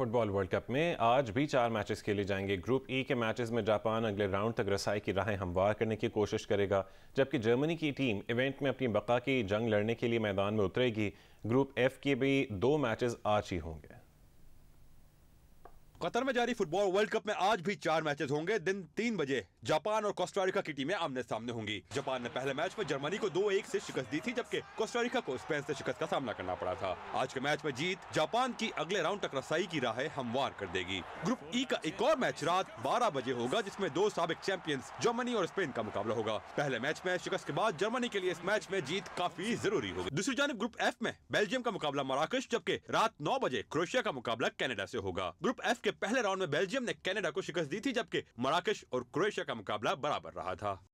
Football world cup में आज भी चार मैचेस खेले जाएँगे। ग्रुप ई के मैचेस में जापान अगले राउंड तक रसाई की राहें हमवार करने की कोशिश करेगा, जबकि जर्मनी की टीम इवेंट में अपनी बका की जंग लड़ने के लिए मैदान में उतरेगी। ग्रुप एफ़ के भी दो मैचेस आज ही होंगे। कतर में जारी फुटबॉल वर्ल्ड कप में आज भी चार मैचेस होंगे। दिन तीन बजे जापान और कोस्टारिका की टीमें आमने सामने होंगी। जापान ने पहले मैच में जर्मनी को दो एक से शिकस्त दी थी, जबकि कोस्टारिका को स्पेन से शिकस्त का सामना करना पड़ा था। आज के मैच में जीत जापान की अगले राउंड तक रसाई की राह हमवार कर देगी। ग्रुप ई का एक और मैच रात बारह बजे होगा, जिसमें दो सबक चैंपियंस जर्मनी और स्पेन का मुकाबला होगा। पहले मैच में शिकस्त के बाद जर्मनी के लिए इस मैच में जीत काफ़ी ज़रूरी होगी। दूसरी जानब ग्रुप एफ़ में बेल्जियम का मुकाबला मराकश, जबकि रात नौ बजे क्रोएशिया का मुकाबला कनाडा ऐसी होगा। ग्रुप एफ़ के पहले राउंड में बेल्जियम ने कनाडा को शिकस्त दी थी, जबकि मराकेश और क्रोएशिया का मुकाबला बराबर रहा था।